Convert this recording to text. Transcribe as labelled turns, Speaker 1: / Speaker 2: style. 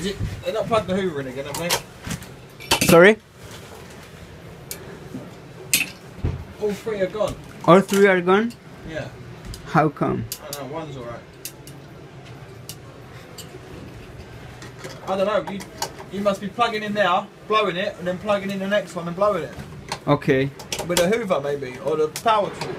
Speaker 1: They're not plugged the Hoover in again, have they?
Speaker 2: Sorry?
Speaker 1: All three are gone.
Speaker 2: All three are gone?
Speaker 1: Yeah.
Speaker 2: How come?
Speaker 1: I don't know, one's alright. I don't know, you, you must be plugging in there, blowing it, and then plugging in the next one and blowing it.
Speaker 2: Okay.
Speaker 1: With a Hoover maybe, or the power tool.